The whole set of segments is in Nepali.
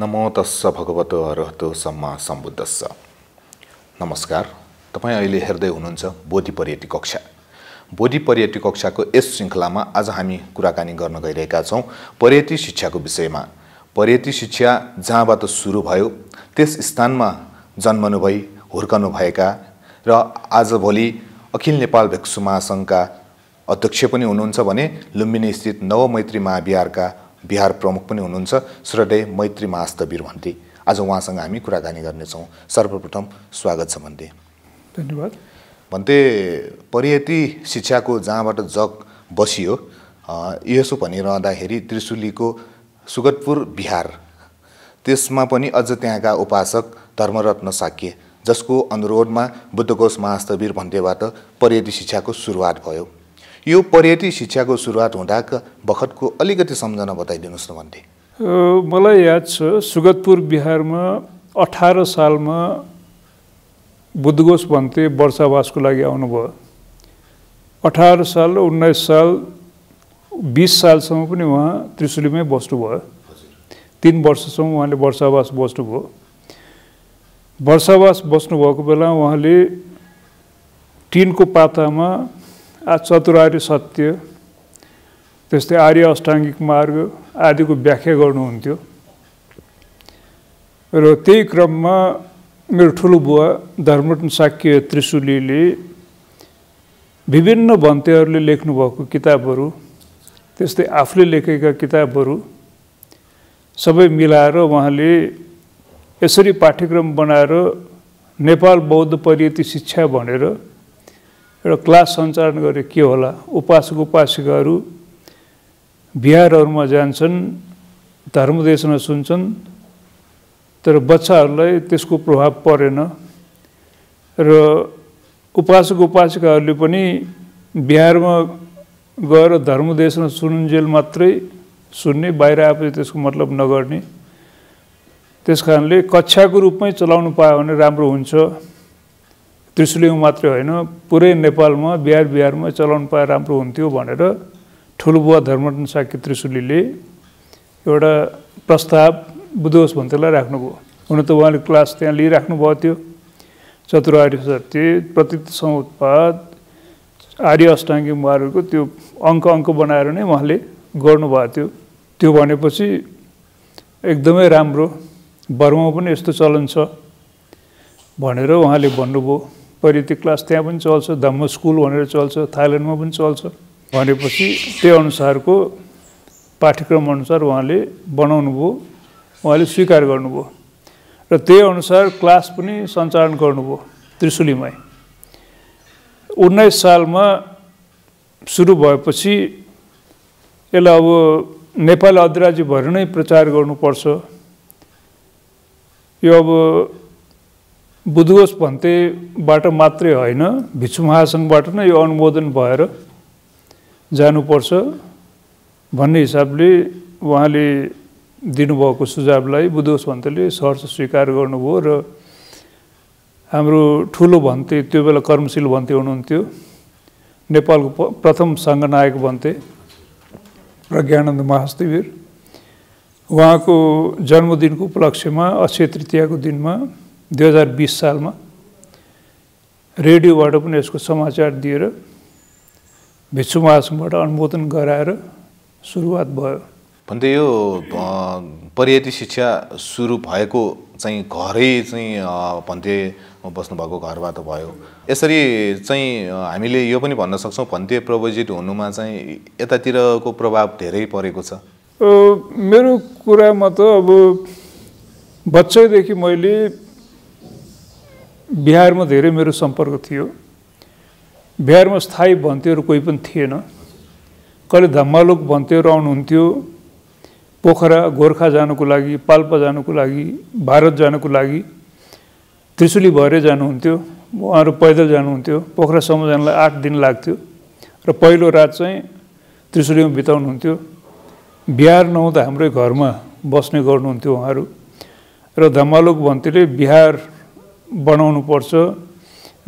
नमो तस्स भगवतो अरहतो सम्मा सम्बुद्धस्स। नमस्कार। तपाईँ अहिले हेर्दै हुनुहुन्छ बोधि पर्यटी कक्षा। बोधि पर्यटी कक्षाको यस श्रृङ्खलामा आज हामी कुराकानी गर्न गइरहेका छौँ पर्यटी शिक्षाको विषयमा। पर्यटी शिक्षा जहाँबाट सुरु भयो त्यस स्थानमा जन्मनुभई हुर्कनुभएका र आजभोलि अखिल नेपाल भिक्षु महासङ्घका अध्यक्ष पनि हुनुहुन्छ भने लुम्बिनी स्थित नवमैत्री महाविहारका बिहार प्रमुख पनि हुनुहुन्छ। श्रद्धेय मैत्री महास्तवीर भन्थे। आज उहाँसँग हामी कुराकानी गर्नेछौँ। सर्वप्रथम स्वागत छ भन्थे। धन्यवाद। भन्थे परियती शिक्षाको जहाँबाट जग बसियो यसो भनिरहँदाखेरि त्रिशुलीको सुगतपुर बिहार। त्यसमा पनि अझ त्यहाँका उपासक धर्मरत्न साक्य जसको अनुरोधमा बुद्धकोश महास्तवीर भन्तेबाट पर्यटी शिक्षाको सुरुवात भयो। यो पर्यटी शिक्षाको सुरुवात हुँदाका बखतको अलिकति सम्झना बताइदिनुहोस् न भन्थे। मलाई याद छ सुगतपुर बिहारमा अठार सालमा बुद्धघोष भन्थे वर्षावासको लागि आउनुभयो। अठार साल उन्नाइस साल बिस सालसम्म पनि उहाँ त्रिशुलीमै बस्नुभयो। तिन वर्षसम्म उहाँले वर्षावास बस्नुभयो। वर्षावास बस्नुभएको बेला उहाँले टिनको पातामा चतुरार्य सत्य त्यस्तै आर्य अष्टाङ्गिक मार्ग आदिको व्याख्या गर्नुहुन्थ्यो। र त्यही क्रममा मेरो ठुलो बुवा धर्मरत्न साक्य त्रिशुलीले विभिन्न भन्तेहरूले लेख्नुभएको किताबहरू त्यस्तै आफूले लेखेका किताबहरू सबै मिलाएर उहाँले यसरी पाठ्यक्रम बनाएर नेपाल बौद्ध परियति शिक्षा भनेर एउटा क्लास सञ्चालन गरे के होला? उपासक उपासिकाहरू बिहारहरूमा जान्छन् धर्मदेशमा सुन्छन् तर बच्चाहरूलाई त्यसको प्रभाव परेन। र उपासक उपासिकाहरूले पनि बिहारमा गएर धर्मदेशमा सुनुन्जेल मात्रै सुन्ने बाहिर आएपछि त्यसको मतलब नगर्ने। त्यस कारणले कक्षाको रूपमै चलाउनु पायो भने राम्रो हुन्छ। त्रिशुलीमा मात्रै होइन पुरै नेपालमा बिहार बिहारमा चलाउनु पाए राम्रो हुन्थ्यो भनेर ठुलो बुवा धर्मरत्न साक्य त्रिशुलीले एउटा प्रस्ताव बुद्धोस् भन्तेलाई राख्नुभयो। हुन त उहाँले क्लास त्यहाँ लिइराख्नु भयो त्यो चतुरार्य सत्य प्रतीत समुत्पाद आर्य अष्टाङ्गिक मार्गको त्यो अङ्क अङ्क बनाएर नै उहाँले गर्नुभएको थियो। त्यो भनेपछि एकदमै राम्रो बर्मामा पनि यस्तो चलन छ भनेर उहाँले भन्नुभयो। परिति क्लास त्यहाँ पनि चल्छ धम्म स्कुल भनेर चल्छ थाइल्यान्डमा पनि चल्छ। भनेपछि त्यो अनुसारको पाठ्यक्रम अनुसार उहाँले बनाउनु भयो उहाँले स्वीकार गर्नुभयो। र त्यही अनुसार क्लास पनि सञ्चालन गर्नुभयो त्रिशुलीमै। उन्नाइस सालमा सुरु भएपछि यसलाई अब नेपाली अधिराज्यभरि नै प्रचार गर्नुपर्छ। यो अब बुद्धघोष भन्तेबाट मात्रै होइन भिक्षु महासङ्घबाट नै यो अनुमोदन भएर जानुपर्छ भन्ने हिसाबले उहाँले दिनुभएको सुझावलाई बुद्धघोष भन्तेले सहर्ष स्वीकार गर्नुभयो र हाम्रो ठुलो भन्ते त्यो बेला कर्मशील भन्ते हुनुहुन्थ्यो नेपालको प्रथम सङ्घनायक भन्थे प्रज्ञानन्द महास्तवीर। उहाँको जन्मदिनको उपलक्ष्यमा अक्षय तृतीयाको दिनमा दुई हजार बिस सालमा रेडियोबाट पनि यसको समाचार दिएर भिक्षु महासङ्घबाट अनुमोदन गराएर सुरुवात भयो। भन्थे यो अ, पर्यटी शिक्षा सुरु भएको चाहिँ घरै चाहिँ भन्थे बस्नुभएको घरबाट भयो। यसरी चाहिँ हामीले यो पनि भन्न सक्छौँ भन्ते प्रवजित हुनुमा चाहिँ यतातिरको प्रभाव धेरै परेको छ। मेरो कुरामा त अब बच्चैदेखि मैले बिहारमा धेरै मेरो सम्पर्क थियो। बिहारमा स्थायी भन्थ्योहरू कोही पनि थिएन। कहिले धम्मालोक भन्थ्योहरू आउनुहुन्थ्यो। पोखरा गोर्खा जानुको लागि पाल्पा जानुको लागि भारत जानुको लागि त्रिशुली भएरै जानुहुन्थ्यो। उहाँहरू पैदल जानुहुन्थ्यो। पोखरासम्म जानलाई आठ दिन लाग्थ्यो र पहिलो रात चाहिँ त्रिशुलीमा बिताउनुहुन्थ्यो। बिहार नहुँदा हाम्रै घरमा बस्ने गर्नुहुन्थ्यो उहाँहरू। र धम्मालोक भन्तीले बिहार बनाउनुपर्छ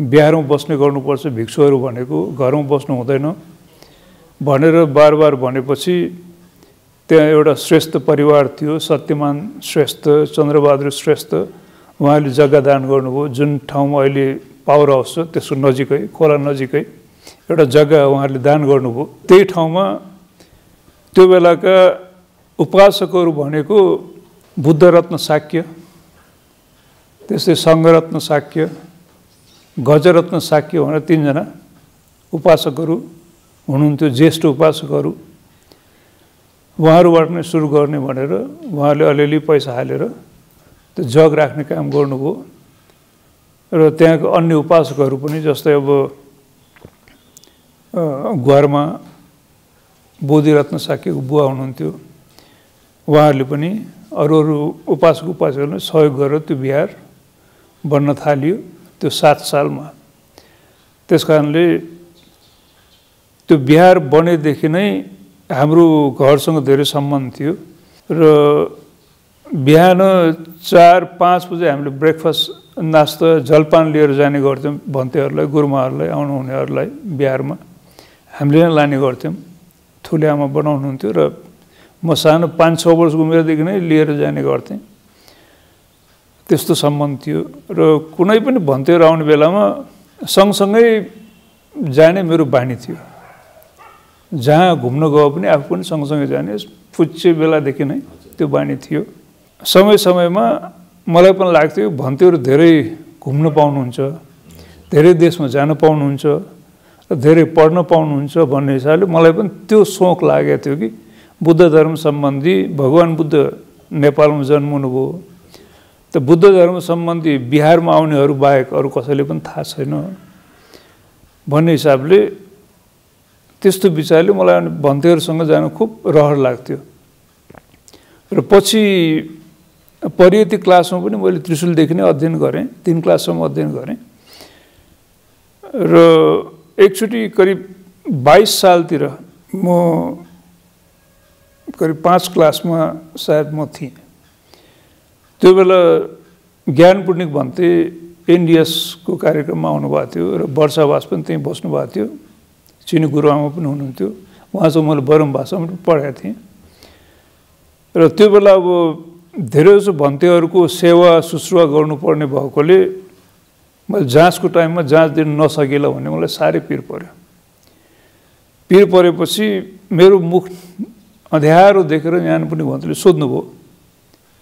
बिहारमा बस्ने गर्नुपर्छ भिक्षुहरू भनेको घरमा बस्नु हुँदैन। भनेर बार बार भनेपछि त्यहाँ एउटा श्रेष्ठ परिवार थियो सत्यमान श्रेष्ठ चन्द्रबहादुर श्रेष्ठ। उहाँले जग्गा दान गर्नुभयो। जुन ठाउँमा अहिले पावर हाउस छ त्यसको नजिकै खोला नजिकै एउटा जग्गा उहाँहरूले दान गर्नुभयो। त्यही ठाउँमा त्यो बेलाका उपासकहरू भनेको बुद्धरत्न साक्य त्यस्तै सङ्घरत्न साक्य गजरत्न साक्य भनेर तिनजना उपासकहरू हुनुहुन्थ्यो ज्येष्ठ उपासकहरू। उहाँहरूबाट नै सुरु गर्ने भनेर उहाँले अलिअलि पैसा हालेर त्यो जग राख्ने काम गर्नुभयो। र त्यहाँको अन्य उपासकहरू पनि जस्तै अब घरमा बोधिरत्न साक्यको बुवा हुनुहुन्थ्यो। उहाँहरूले पनि अरू अरू उपासक उपासकहरूले सहयोग गरेर त्यो बिहार बन्न थालियो त्यो सात सालमा। त्यस कारणले त्यो बिहार बनेदेखि नै हाम्रो घरसँग धेरै सम्बन्ध थियो र बिहान चार पाँच बजे हामीले ब्रेकफास्ट नास्ता जलपान लिएर जाने गर्थ्यौँ भन्तेहरूलाई गुरुमाहरूलाई आउनुहुनेहरूलाई बिहारमा। हामीले नै लाने गर्थ्यौँ। ठुले आमा बनाउनुहुन्थ्यो र म सानो पाँच छ वर्षको उमेरदेखि नै लिएर जाने गर्थेँ। त्यस्तो सम्बन्ध थियो र कुनै पनि भन्तेहरू आउने बेलामा सँगसँगै जाने मेरो बानी थियो। जहाँ घुम्न गयो पनि आफू पनि सँगसँगै जाने पुच्चे बेलादेखि नै त्यो बानी थियो। समय समयमा मलाई पनि लाग्थ्यो भन्तेहरू धेरै घुम्न पाउनुहुन्छ धेरै देशमा जान पाउनुहुन्छ र धेरै पढ्न पाउनुहुन्छ भन्ने हिसाबले मलाई पनि त्यो सोख लागेको थियो कि बुद्ध धर्म सम्बन्धी भगवान् बुद्ध नेपालमा जन्मनुभयो। त बुद्ध धर्म सम्बन्धी बिहारमा आउनेहरू बाहेक अरू कसैले पनि थाहा छैन। भन्ने हिसाबले त्यस्तो विचारले मलाई भन्तेहरूसँग जान खुब रहर लाग्थ्यो। र पछि परियति क्लासमा पनि मैले त्रिशुलदेखि नै अध्ययन गरेँ तिन क्लाससम्म अध्ययन गरेँ। र एकचोटि करिब बाइस सालतिर म करिब पाँच क्लासमा सायद म थिएँ। त्यो बेला ज्ञान पुण्यक भन्थे एनडिएसको कार्यक्रममा आउनुभएको थियो र वर्षावास पनि त्यहीँ बस्नुभएको थियो। चिनी गुरुआमा पनि हुनुहुन्थ्यो। उहाँसँग मैले बरम भाषामा पनि पढाएको थिएँ। र त्यो बेला अब धेरै जसो भन्तेहरूको सेवा सुश्रुवा गर्नुपर्ने भएकोले मैले जाँचको टाइममा जाँच दिन नसकेला भन्ने मलाई साह्रै पिर पऱ्यो पिर परेपछि मेरो मुख अँध्यारो देखेर यहाँ पनि भन्थ्यो सोध्नुभयो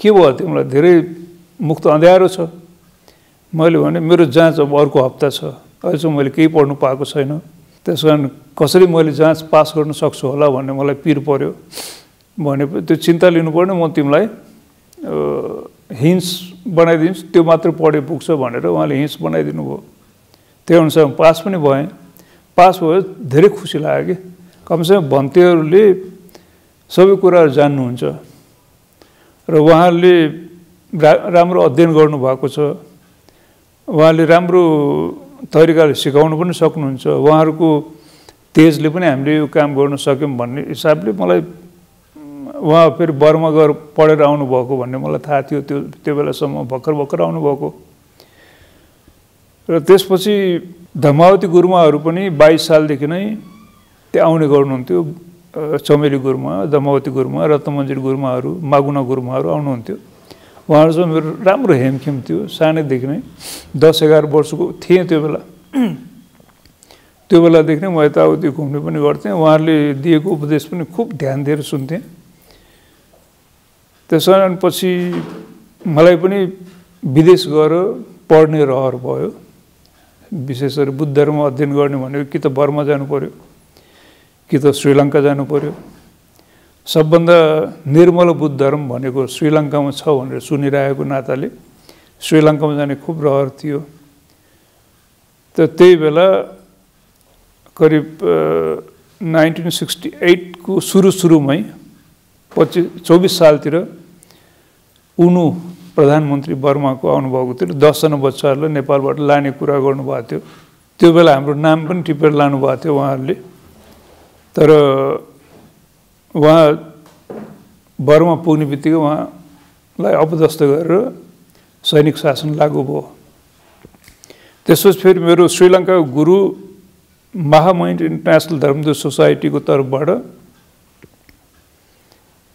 के भयो तिमीलाई? धेरै मुख त अँध्यारो छ। मैले भने मेरो जाँच अब अर्को हप्ता छ। अहिलेसम्म मैले केही पढ्नु पाएको छैन। त्यस कारण कसरी मैले जाँच पास गर्न सक्छु होला भन्ने मलाई पिर पऱ्यो भने त्यो चिन्ता लिनु पर्ने म तिमीलाई हिन्स बनाइदिन्छु। त्यो मात्र पढे पुग्छ भनेर उहाँले हिन्स बनाइदिनु भयो। त्यही अनुसार पास पनि भएँ। पास भयो धेरै खुसी लाग्यो कि। कमसेकम भन्तेहरूले सबै कुराहरू जान्नुहुन्छ। र उहाँहरूले रा राम्रो अध्ययन गर्नुभएको छ। उहाँले राम्रो तरिकाले सिकाउनु पनि सक्नुहुन्छ। उहाँहरूको तेजले पनि हामीले यो काम गर्न सक्यौँ भन्ने हिसाबले मलाई उहाँ फेरि बर्मा गएर पढेर आउनुभएको भन्ने मलाई थाहा थियो त्यो त्यो बेलासम्म भर्खर भर्खर आउनुभएको। र त्यसपछि धमावती गुरुमाहरू पनि बाइस सालदेखि नै त्यहाँ आउने गर्नुहुन्थ्यो। चमेली गुरुमा दमावती गुरुमा रत्नमन्जिर गुरुमाहरू मागुना गुरुमाहरू आउनुहुन्थ्यो उहाँहरूसँग मेरो राम्रो हेमखेम थियो सानैदेखि नै दस एघार वर्षको थिएँ त्यो बेला त्यो बेलादेखि नै म यताउति घुम्ने पनि गर्थेँ उहाँहरूले दिएको उपदेश पनि खुब ध्यान दिएर सुन्थेँ त्यस कारण पछि मलाई पनि विदेश गएर पढ्ने रहर भयो विशेष गरी बुद्ध धर्म अध्ययन गर्ने भनेको कि त बर्मा जानु पऱ्यो कि त श्रीलङ्का जानु पर्यो। सबभन्दा निर्मल बुद्ध धर्म भनेको श्रीलङ्कामा छ भनेर सुनिरहेको नाताले श्रीलङ्कामा जाने खुब रहर थियो। त त्यही बेला करिब नाइन्टिन सिक्सटी एटको सुरु सुरुमै पच्चिस चौबिस सालतिर उनु प्रधानमन्त्री बर्माको आउनुभएको थियो दसजना बच्चाहरूलाई नेपालबाट लाने कुरा गर्नुभएको थियो। त्यो बेला हाम्रो नाम पनि टिपेर लानुभएको थियो उहाँहरूले। तर उहाँ बर्मा पुग्ने बित्तिकै उहाँलाई अपदस्त गरेर सैनिक शासन लागू भयो। त्यसपछि फेरि मेरो श्रीलङ्काको गुरु महामहिन्द इन्टरनेसनल धर्मदेव सोसाइटीको तर्फबाट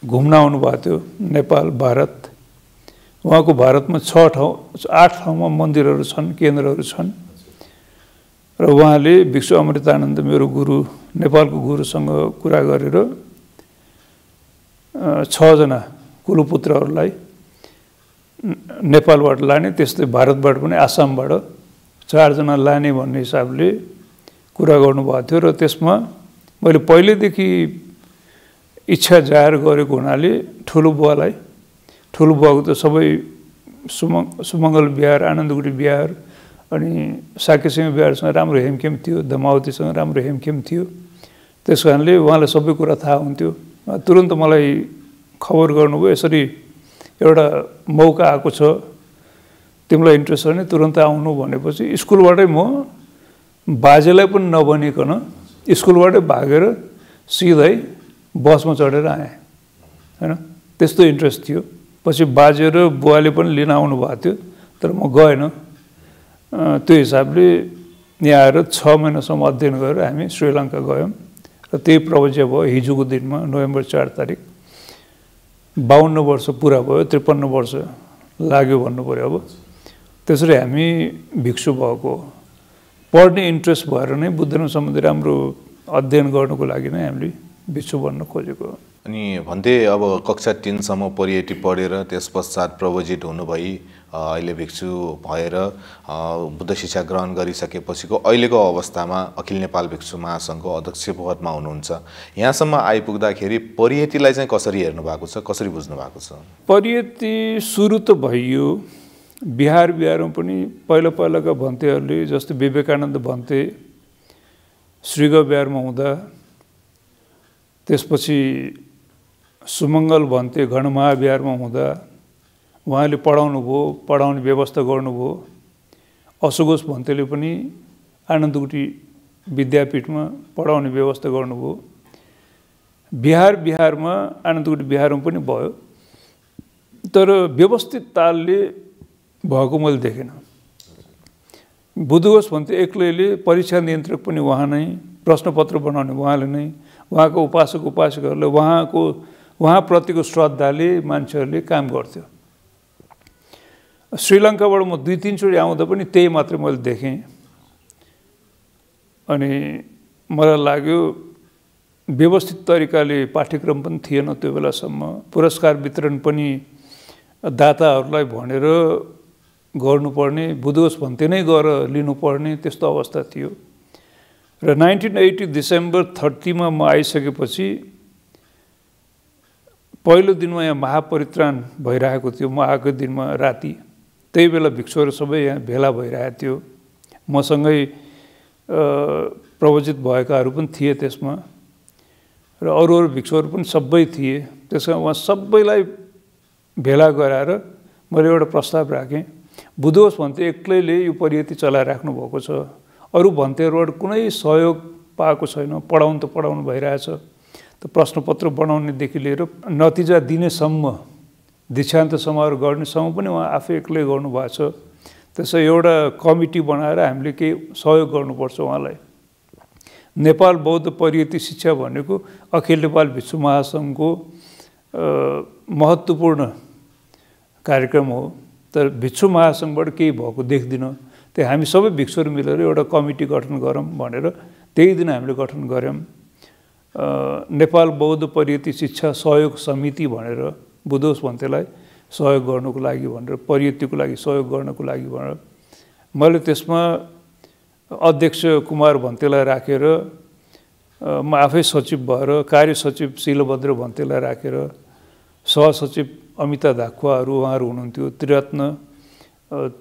घुम्न आउनुभएको थियो नेपाल भारत। उहाँको भारतमा छ ठाउँ आठ ठाउँमा मन्दिरहरू छन् केन्द्रहरू छन्। र उहाँले विश्व अमृतानन्द मेरो गुरु नेपालको गुरुसँग कुरा गरेर छजना कुलपुत्रहरूलाई नेपालबाट लाने त्यस्तै भारतबाट पनि आसामबाट चारजना लाने भन्ने हिसाबले कुरा गर्नुभएको थियो र त्यसमा मैले पहिल्यैदेखि इच्छा जाहेर गरेको हुनाले ठुलो बुवालाई ठुलो बुवाको त सबै सुमङ सुमङ्गल बिहार आनन्दगुडी बिहार अनि साकेसिंह बिहारसँग राम्रो हेमखेम थियो धमावतीसँग राम्रो हेमखेम थियो। त्यस कारणले उहाँलाई सबै कुरा थाहा हुन्थ्यो। तुरन्त मलाई खबर गर्नुभयो यसरी एउटा मौका आएको छ तिमीलाई इन्ट्रेस्ट छ भने तुरन्त आउनु भनेपछि स्कुलबाटै म बाजेलाई पनि नभनिकन स्कुलबाटै भागेर सिधै बसमा चढेर आएँ। होइन? त्यस्तो इन्ट्रेस्ट थियो। पछि बाजे र बुवाले पनि लिन आउनु भएको थियो तर म गएन। त्यो हिसाबले यहाँ आएर छ महिनासम्म अध्ययन गरेर हामी श्रीलङ्का गयौँ। र त्यही प्रवचय भयो हिजोको दिनमा नोभेम्बर चार तारिक बाहन्न वर्ष पुरा भयो त्रिपन्न वर्ष लाग्यो भन्नु पऱ्यो अब। त्यसरी हामी भिक्षु भएको पढ्ने इन्ट्रेस्ट भएर नै बुद्धमा सम्बन्धी राम्रो अध्ययन गर्नुको लागि नै हामीले भिक्षु बन्न खोजेको अनि भन्दै अब कक्षा तिनसम्म परिएटी पढेर त्यस पश्चात प्रवजित हुनुभई अहिले भिक्षु भएर बुद्ध शिक्षा ग्रहण गरिसकेपछिको अहिलेको अवस्थामा अखिल नेपाल भिक्षु महासङ्घको अध्यक्ष पदमा हुनुहुन्छ। यहाँसम्म आइपुग्दाखेरि परियतिलाई चाहिँ कसरी हेर्नु भएको छ कसरी बुझ्नु भएको छ? परियति सुरु त भइयो। बिहार बिहारमा पनि पहिला पहिलाका भन्तेहरूले जस्तै विवेकानन्द भन्ते श्रीग बिहारमा हुँदा त्यसपछि सुमङ्गल भन्ते घनमहाविहारमा हुँदा उहाँले पढाउनु भयो पढाउने व्यवस्था गर्नुभयो। असुगोस भन्तेले पनि आनन्दकुटी विद्यापीठमा पढाउने व्यवस्था गर्नुभयो। बिहार बिहारमा आनन्दकुटी बिहारमा पनि भयो। तर व्यवस्थित तालले भएको मैले देखेन। बुधघोष भन्थे एक्लैले परीक्षा नियन्त्रक पनि उहाँ नै प्रश्नपत्र बनाउने उहाँले नै उहाँको उपासक उपासकहरूले उहाँको उहाँप्रतिको श्रद्धाले मान्छेहरूले काम गर्थ्यो। श्रीलङ्काबाट म दुई तिनचोटि आउँदा पनि त्यही मात्रै मैले देखेँ। अनि मलाई लाग्यो व्यवस्थित तरिकाले पाठ्यक्रम पनि थिएन त्यो बेलासम्म। पुरस्कार वितरण पनि दाताहरूलाई भनेर गर्नुपर्ने बुधोस् भन्थे नै गएर लिनुपर्ने त्यस्तो अवस्था थियो। र नाइन्टिन एट्टी डिसेम्बर थर्टीमा म आइसकेपछि पहिलो दिनमा यहाँ महापरित्राण भइरहेको थियो। म आएको दिनमा राति त्यही बेला भिक्षुहरू सबै यहाँ भेला भइरहेको थियो। मसँगै प्रवचित भएकाहरू पनि थिए त्यसमा। र अरू अरू भिक्षुहरू पनि सबै थिए। त्यस कारण उहाँ सबैलाई भेला गराएर मैले एउटा प्रस्ताव राखेँ। बुधोस् भन्थे एक्लैले यो परियति चलाइराख्नु भएको छ। अरू भन्तेहरूबाट कुनै सहयोग पाएको छैन। पढाउनु त पढाउनु भइरहेछ। त प्रश्नपत्र बनाउनेदेखि लिएर नतिजा दिनेसम्म दीक्षान्त समारोह गर्नेसम्म पनि उहाँ आफै एक्लै गर्नुभएको छ। त्यसो एउटा कमिटी बनाएर हामीले केही सहयोग गर्नुपर्छ उहाँलाई। नेपाल बौद्ध परियति शिक्षा भनेको अखिल नेपाल विश्व महासङ्घको महत्त्वपूर्ण कार्यक्रम हो। तर भिक्षु महासङ्घबाट केही भएको देख्दिनँ त्यही हामी सबै भिक्षुहरू मिलेर एउटा कमिटी गठन गरौँ भनेर त्यही दिन हामीले गठन गऱ्यौँ। नेपाल बौद्ध परियति शिक्षा सहयोग समिति भनेर बुधोस् भन्तेलाई सहयोग गर्नुको लागि भनेर परियतिको लागि सहयोग गर्नको लागि भनेर मैले त्यसमा अध्यक्ष कुमार भन्तेलाई राखेर म आफै सचिव भएर कार्य सचिव शिलभद्र भन्तेलाई राखेर सहसचिव अमिता धाखुवाहरू उहाँहरू हुनुहुन्थ्यो त्रिरत्न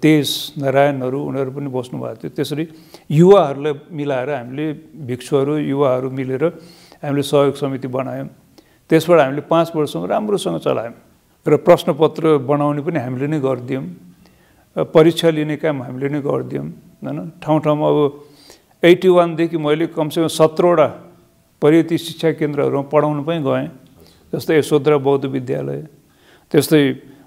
तेज नारायणहरू उनीहरू पनि बस्नु भएको थियो। त्यसरी युवाहरूलाई मिलाएर हामीले भिक्षुहरू युवाहरू मिलेर हामीले सहयोग समिति बनायौँ। त्यसबाट हामीले पाँच वर्षसम्म राम्रोसँग चलायौँ र प्रश्नपत्र बनाउने पनि हामीले नै गरिदियौँ। परीक्षा लिने काम हामीले नै गरिदियौँ। होइन ठाउँ ठाउँमा अब एट्टी वानदेखि मैले कमसेकम सत्रवटा परियति शिक्षा केन्द्रहरूमा पढाउनु पनि गएँ जस्तै यशोधरा बौद्ध विद्यालय त्यस्तै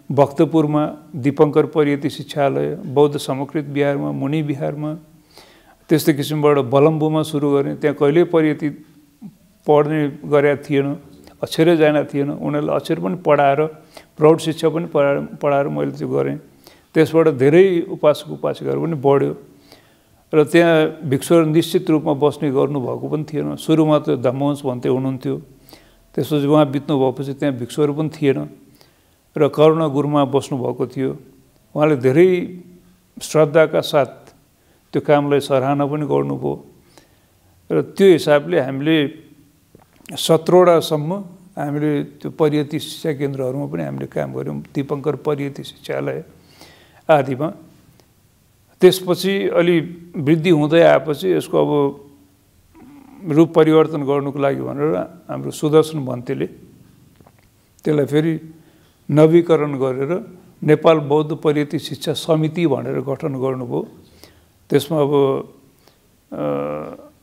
भक्तपुरमा दिपङ्कर परियति शिक्षालय बौद्ध समकृत बिहारमा मुनि बिहारमा त्यस्तै किसिमबाट बलम्बुमा सुरु गरेँ त्यहाँ कहिल्यै परियति पढ्ने गरेका थिएन अक्षरै जाना थिएन उनीहरूलाई अक्षर पनि पढाएर प्रौढ शिक्षा पनि पढा पढाएर मैले त्यो गरेँ। त्यसबाट धेरै उपासक उपासिकाहरू पनि बढ्यो र त्यहाँ भिक्षुहरू निश्चित रूपमा बस्ने गर्नुभएको पनि थिएन। सुरुमा त धम्मवंश भन्थे हुनुहुन्थ्यो। त्यसपछि उहाँ बित्नु भएपछि त्यहाँ भिक्षुहरू पनि थिएन र करुणा गुरुमा बस्नुभएको थियो। उहाँले धेरै श्रद्धाका साथ त्यो कामलाई सराहना पनि गर्नुभयो। र त्यो हिसाबले हामीले सत्रवटासम्म हामीले त्यो परियति शिक्षा केन्द्रहरूमा पनि हामीले काम गऱ्यौँ। दिपङ्कर परियति शिक्षालय आदिमा। त्यसपछि अलि वृद्धि हुँदै आएपछि यसको अब रूप परिवर्तन गर्नुको लागि भनेर हाम्रो सुदर्शन भन्तेले त्यसलाई फेरि नवीकरण गरेर नेपाल बौद्ध परियति शिक्षा समिति भनेर गठन गर्नुभयो। त्यसमा अब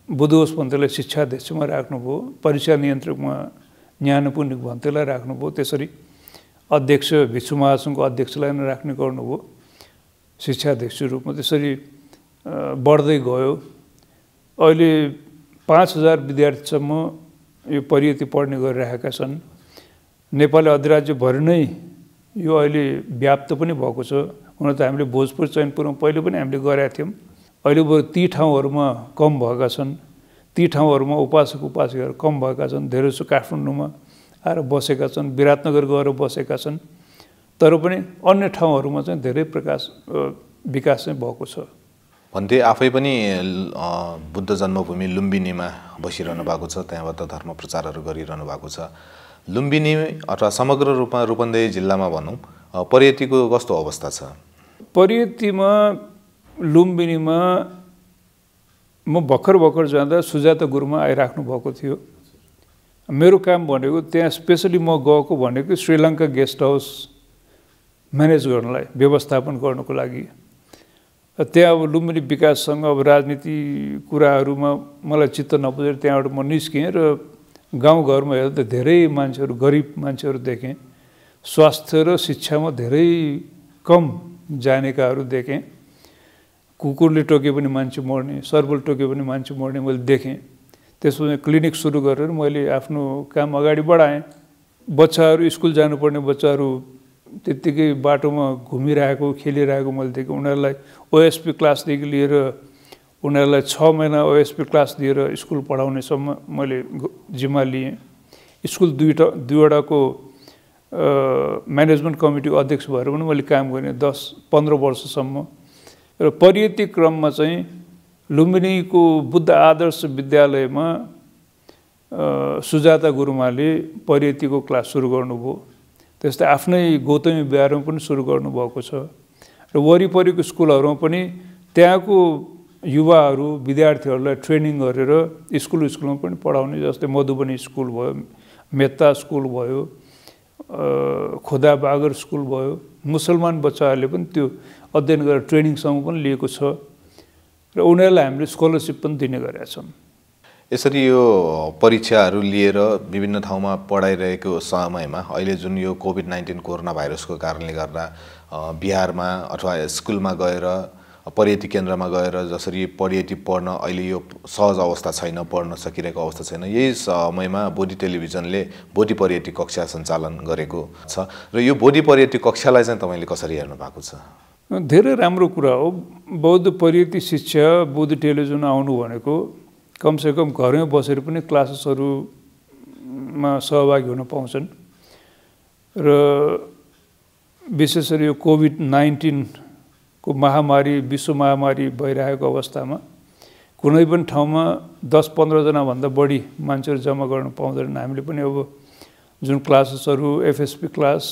बुद्धोस पन्थीलाई शिक्षाध्यक्षमा राख्नुभयो परीक्षा नियन्त्रकमा ज्ञानपुण्य भन्तेलाई राख्नुभयो त्यसरी अध्यक्ष भिक्षु महासङ्घको अध्यक्षलाई नै राख्ने गर्नुभयो शिक्षाध्यक्ष रूपमा त्यसरी बढ्दै गयो। अहिले पाँच हजार विद्यार्थीसम्म यो परियति पढ्ने गरिरहेका छन्। नेपाली अधिराज्यभरि नै यो अहिले व्याप्त पनि भएको छ। हुन त हामीले भोजपुर चैनपुरमा पहिले पनि हामीले गरेका थियौँ। अहिले बरु ती ठाउँहरूमा कम भएका छन्। ती ठाउँहरूमा उपासक उपासिकाहरू कम भएका छन्। धेरै जसो काठमाडौँमा आएर बसेका छन् विराटनगर गएर बसेका छन्। तर पनि अन्य ठाउँहरूमा चाहिँ धेरै प्रकाश विकास चाहिँ भएको छ। भन्थे आफै पनि बुद्ध जन्मभूमि लुम्बिनीमा बसिरहनु भएको छ। त्यहाँबाट धर्म प्रचारहरू गरिरहनु भएको छ। लुम्बिनी अथवा समग्र रूपमा रूपन्देही जिल्लामा भनौँ परियतिको कस्तो अवस्था छ? परियतिमा लुम्बिनीमा म भर्खर भर्खर जाँदा सुजाता गुरुमा आइराख्नु भएको थियो। मेरो काम भनेको त्यहाँ स्पेसली म गएको भनेको श्रीलङ्का गेस्ट हाउस म्यानेज गर्नलाई व्यवस्थापन गर्नुको लागि। त्यहाँ अब लुम्बिनी विकाससँग अब राजनीति कुराहरूमा मलाई चित्त नबुझेर त्यहाँबाट म निस्केँ र गाउँघरमा हेर्दा धेरै मान्छेहरू गरिब मान्छेहरू देखेँ। स्वास्थ्य र शिक्षामा धेरै कम जानेकाहरू देखेँ। कुकुरले टोके पनि मान्छे मर्ने सर्बल टोके पनि मान्छे मर्ने मैले देखेँ। त्यसपछि क्लिनिक सुरु गरेर मैले आफ्नो काम अगाडि बढाएँ। बच्चाहरू स्कुल जानुपर्ने बच्चाहरू त्यत्तिकै बाटोमा घुमिरहेको खेलिरहेको मैले देखेँ। उनीहरूलाई ओएसपी क्लासदेखि लिएर उनीहरूलाई छ महिना ओएसपी क्लास दिएर स्कुल पढाउनेसम्म मैले जिम्मा लिएँ। स्कुल दुईवटा दुईवटाको म्यानेजमेन्ट कमिटीको अध्यक्ष भएर पनि मैले काम गरेँ दस पन्ध्र वर्षसम्म। र परियति क्रममा चाहिँ लुम्बिनीको बुद्ध आदर्श विद्यालयमा सुजाता गुरुमाले परियतिको क्लास सुरु गर्नुभयो। त्यस्तै आफ्नै गौतमी बिहारमा पनि सुरु गर्नुभएको छ। र वरिपरिको स्कुलहरूमा पनि त्यहाँको युवाहरू विद्यार्थीहरूलाई ट्रेनिङ गरेर स्कुल स्कुलमा पनि पढाउने जस्तै मधुबनी स्कुल भयो मेत्ता स्कुल भयो खोदा बागर स्कुल भयो। मुसलमान बच्चाहरूले पनि त्यो अध्ययन गरेर ट्रेनिङसम्म पनि लिएको छ। र उनीहरूलाई हामीले स्कलरसिप पनि दिने गरेका छौँ। यसरी यो परीक्षाहरू लिएर विभिन्न ठाउँमा पढाइरहेको समयमा अहिले जुन यो कोभिड नाइन्टिन कोरोना भाइरसको कारणले गर्दा बिहारमा अथवा स्कुलमा गएर परियति केन्द्रमा गएर जसरी परियति पढ्न अहिले यो सहज अवस्था छैन पढ्न सकिरहेको अवस्था छैन यही समयमा बोडी टेलिभिजनले बोडी परियति कक्षा सञ्चालन गरेको छ र यो बोडी परियति कक्षालाई चाहिँ तपाईँले कसरी हेर्नु भएको छ? धेरै राम्रो कुरा हो। बौद्ध परियति शिक्षा बौद्ध टेलिभिजन आउनु भनेको कमसेकम घरमै बसेर पनि क्लासेसहरूमा सहभागी हुन पाउँछन्। र विशेष गरी यो कोभिड नाइन्टिन को महामारी विश्व महामारी भइरहेको अवस्थामा कुनै पनि ठाउँमा दस पन्ध्रजनाभन्दा बढी मान्छेहरू जम्मा गर्न पाउँदैन हामीले पनि अब जुन क्लासेसहरू एफएसपी क्लास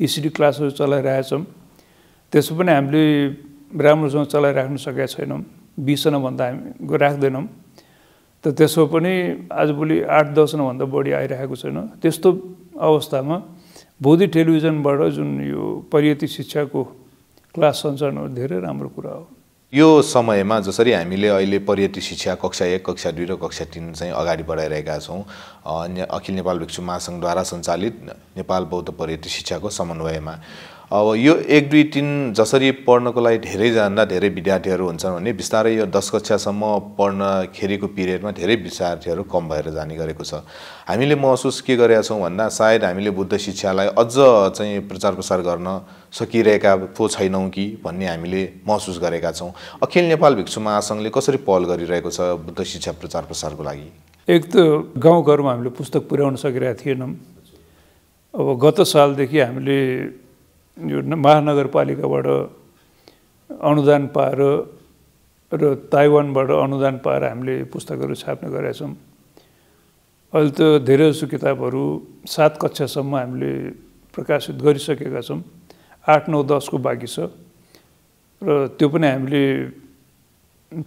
इसिडी क्लासहरू चलाइरहेछौँ त्यसो पनि हामीले राम्रोसँग चलाइराख्नु सकेका छैनौँ। बिसजनाभन्दा हामी राख्दैनौँ। त त्यसो पनि आजभोलि आठ दसजनाभन्दा बढी आइरहेको छैन। त्यस्तो अवस्थामा बौद्धिक टेलिभिजनबाट जुन यो परियति शिक्षाको क्लास सञ्चालन धेरै राम्रो कुरा हो। यो समयमा जसरी हामीले अहिले पर्यटन शिक्षा कक्षा एक कक्षा दुई र कक्षा तिन चाहिँ अगाडि बढाइरहेका छौँ अखिल नेपाल भिक्षु महासङ्घद्वारा सञ्चालित नेपाल बौद्ध पर्यटन शिक्षाको समन्वयमा। अब यो एक दुई तिन जसरी पढ्नको लागि धेरैजना धेरै विद्यार्थीहरू हुन्छन् भने बिस्तारै यो दस कक्षासम्म पढ्नखेरिको पिरियडमा धेरै विद्यार्थीहरू कम भएर जाने गरेको छ। हामीले महसुस के गरेका छौँ भन्दा सायद हामीले बुद्ध शिक्षालाई अझ चाहिँ प्रचार प्रसार गर्न सकिरहेका पो छैनौँ कि भन्ने हामीले महसुस गरेका छौँ। अखिल नेपाल भिक्षु महासङ्घले कसरी पहल गरिरहेको छ बुद्ध शिक्षा प्रचार प्रसारको लागि? एक त गाउँघरमा हामीले पुस्तक पुर्याउन सकिरहेका थिएनौँ। अब गत सालदेखि हामीले यो महानगरपालिकाबाट अनुदान पाएर र ताइवानबाट अनुदान पाएर हामीले पुस्तकहरू छाप्ने गरेका छौँ। अहिले त धेरै जसो किताबहरू सात कक्षासम्म हामीले प्रकाशित गरिसकेका छौँ। आठ नौ दसको बाँकी छ। र त्यो पनि हामीले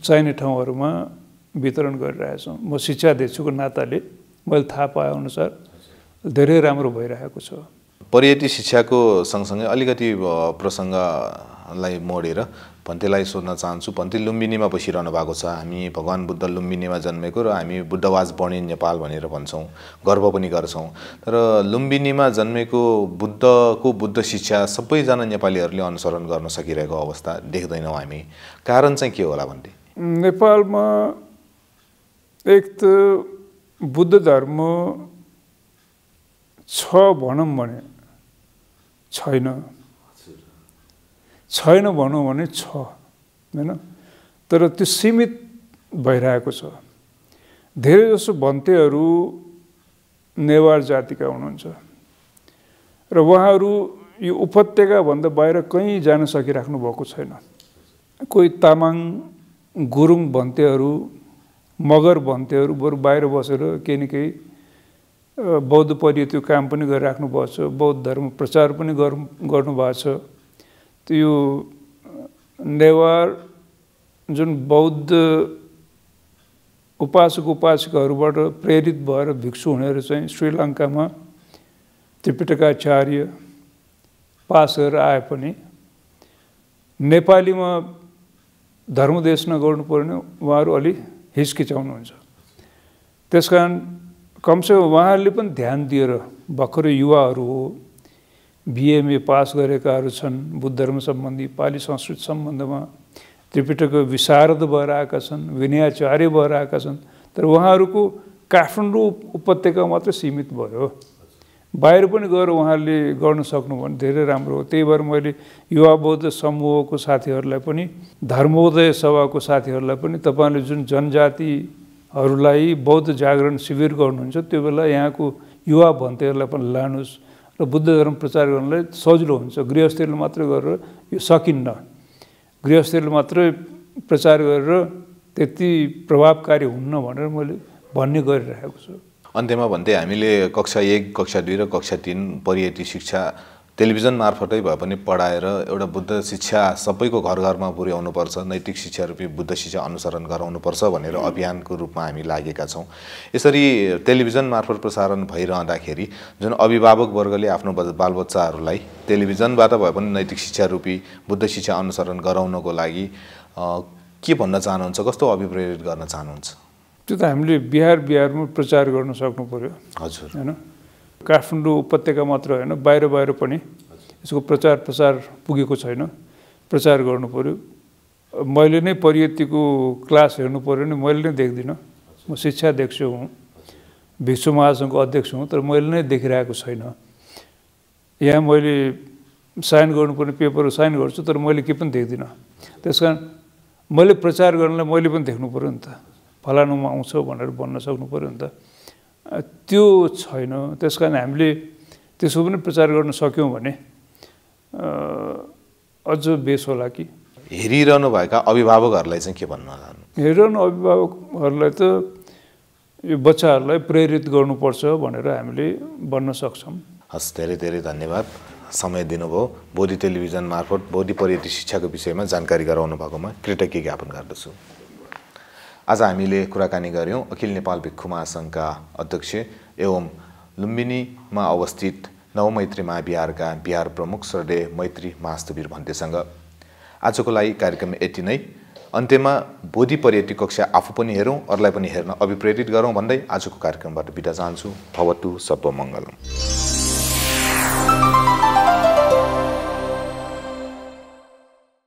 चाहिने ठाउँहरूमा वितरण गरिरहेछौँ म शिक्षा शिक्षाध्यक्षको नाताले मैले थाहा पाएअनुसार धेरै राम्रो भइरहेको छ। पर्यटन शिक्षाको सँगसँगै अलिकति प्रसङ्गलाई मोडेर भन्तेलाई सोध्न चाहन्छु। भन्ते लुम्बिनीमा बसिरहनु भएको छ। हामी भगवान् बुद्ध लुम्बिनीमा जन्मेको र हामी बुद्धवाज बर्णी नेपाल भनेर भन्छौँ गर्व पनि गर्छौँ। तर लुम्बिनीमा जन्मेको बुद्धको बुद्ध शिक्षा सबैजना नेपालीहरूले अनुसरण गर्न सकिरहेको अवस्था देख्दैनौँ हामी। कारण चाहिँ के होला भन्थे? नेपालमा एक त बुद्ध धर्म छ भनौँ भने छैन। छैन भनौँ भने छ होइन? तर त्यो सीमित भइरहेको छ। धेरै जसो भन्तेहरू नेवार जातिका हुनुहुन्छ। र उहाँहरू यो उपत्यकाभन्दा बाहिर कहीँ जान सकिराख्नु भएको छैन। कोही तामाङ गुरुङ भन्तेहरू मगर भन्तेहरू बरु बाहिर बसेर केही न केही बौद्ध परियतिको काम पनि गरिराख्नु भएको छ बौद्ध धर्म प्रचार पनि गर्नु भएको छ। त्यो नेवार जुन बौद्ध उपासक उपासिकाहरूबाट प्रेरित भएर भिक्षु हुनेहरू चाहिँ श्रीलङ्कामा त्रिपिटकाचार्य गरेर आए पनि नेपालीमा धर्मदेश नगर्नु पर्ने उहाँहरू अलि हिचकिचाउनुहुन्छ। त्यस कारण कमसेकम उहाँहरूले पनि ध्यान दिएर भर्खरै युवाहरू हो बिएमए पास गरेकाहरू छन् बुद्ध धर्म सम्बन्धी पाली संस्कृत सम्बन्धमा त्रिपिटक विशारद भएर आएका छन् विनयाचार्य भएर आएका छन् तर उहाँहरूको काठमाडौँ उपत्यका मात्रै सीमित भयो। बाहिर पनि गएर उहाँहरूले गर्न सक्नु भने धेरै राम्रो हो। त्यही भएर मैले युवा बौद्ध समूहको साथीहरूलाई पनि धर्मोदय सभाको साथीहरूलाई पनि तपाईँहरूले जुन जनजातिहरूलाई बौद्ध जागरण शिविर गर्नुहुन्छ त्यो बेला यहाँको युवा भन्तेहरूलाई पनि लानुहोस् र बुद्ध धर्म प्रचार गर्नलाई सजिलो हुन्छ। गृहस्थीले मात्रै गरेर यो सकिन्न। गृहस्थीले मात्रै प्रचार गरेर त्यति प्रभावकारी हुन्न भनेर मैले भन्ने गरिरहेको छु। अन्त्यमा भन्दै हामीले कक्षा एक कक्षा दुई र कक्षा तिन परियती शिक्षा टेलिभिजन मार्फतै भए पनि पढाएर एउटा बुद्ध शिक्षा सबैको घर घरमा पुर्याउनुपर्छ नैतिक शिक्षा रूपी बुद्ध शिक्षा अनुसरण गराउनुपर्छ भनेर अभियानको रूपमा हामी लागेका छौँ। यसरी टेलिभिजन मार्फत प्रसारण भइरहँदाखेरि जुन अभिभावक वर्गले आफ्नो बालबच्चाहरूलाई टेलिभिजनबाट भए पनि नैतिक शिक्षा रूपी बुद्ध शिक्षा अनुसरण गराउनको लागि के भन्न चाहनुहुन्छ? कस्तो अभिप्रेरित गर्न चाहनुहुन्छ? त्यो त हामीले बिहार बिहारमा प्रचार गर्न सक्नु पऱ्यो हजुर। होइन? काठमाडौँ उपत्यका मात्र होइन बाहिर बाहिर पनि यसको प्रचार प्रसार पुगेको छैन। प्रचार गर्नु पऱ्यो मैले नै परियतिको क्लास हेर्नु पऱ्यो भने मैले नै देख्दिनँ। म शिक्षा शिक्षाध्यक्ष हुँ विश्व महासङ्घको अध्यक्ष हुँ तर मैले नै देखिरहेको छैन। यहाँ मैले साइन गर्नुपर्ने पेपरहरू साइन गर्छु तर मैले केही पनि देख्दिनँ। त्यस कारण मैले प्रचार गर्नलाई मैले पनि देख्नु पऱ्यो नि त। फलानुमा आउँछ भनेर भन्न सक्नु पऱ्यो नि त। त्यो छैन। त्यस कारण हामीले त्यसो पनि प्रचार गर्न सक्यौँ भने अझ बेस होला कि। हेरिरहनु भएका अभिभावकहरूलाई चाहिँ के भन्न चाहनु हेरिरहनु अभिभावकहरूलाई त यो बच्चाहरूलाई प्रेरित गर्नुपर्छ भनेर हामीले भन्न सक्छौँ। हस् धेरै धेरै धन्यवाद। समय दिनुभयो। बोधी टेलिभिजन मार्फत बोधी पर्यटन शिक्षाको विषयमा जानकारी गराउनु भएकोमा कृतज्ञ ज्ञापन गर्दछु। आज हामीले कुराकानी गऱ्यौँ अखिल नेपाल भिक्खु महासङ्घका अध्यक्ष एवं लुम्बिनीमा अवस्थित नवमैत्री महाविहारका बिहार प्रमुख श्रद्धेय मैत्री महास्तवीर भन्तेसँग। आजको लागि कार्यक्रम यति नै। अन्त्यमा बोधि पर्यटक कक्षा आफू पनि हेरौँ अरूलाई पनि हेर्न अभिप्रेरित गरौँ भन्दै आजको कार्यक्रमबाट बिदा चाहन्छु। भवतु सब्ब मङ्गलम